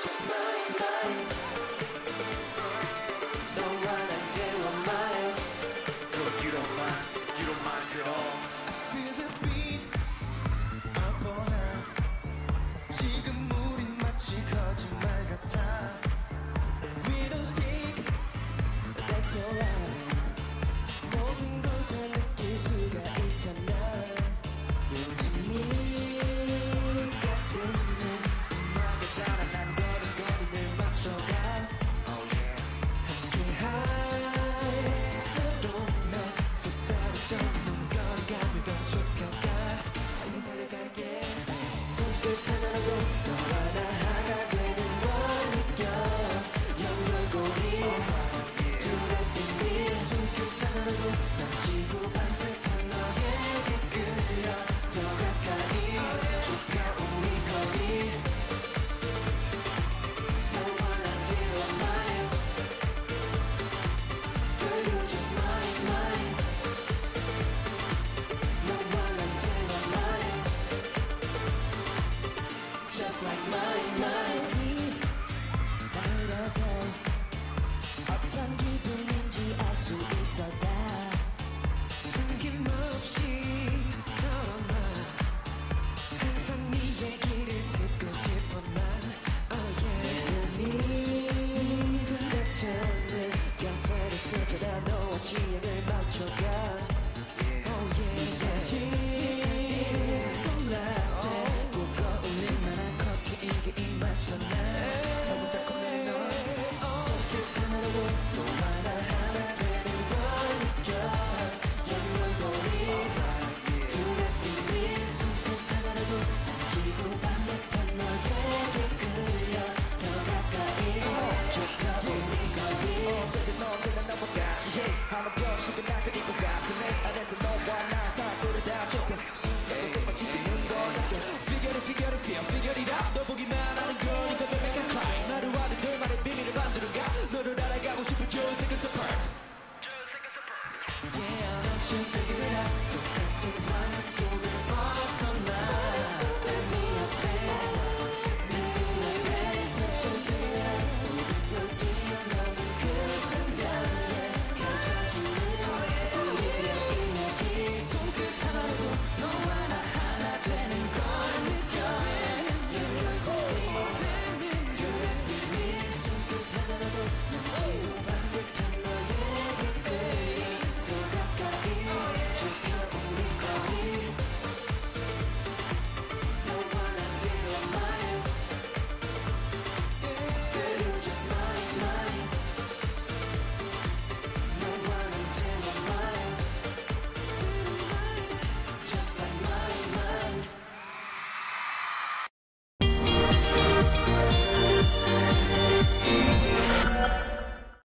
just mine, mine. got me going. no one else.